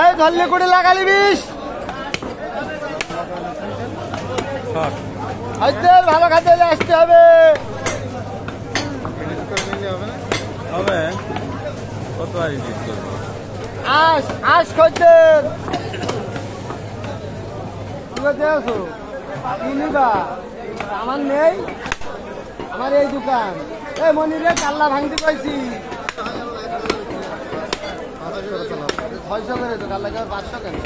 এই ধরলে করে লাগালি বিষ। হয়তো ভালো খাতে আসতে হবে। হবে? কত আর এডিট করব? আস আস করতে আছো? আমার নেই আমার এই দোকান। এই মনিরে কাল্লা ভাঙতে পাইছি ছয়শো করে তো কাল্লা পাঁচশো কেন?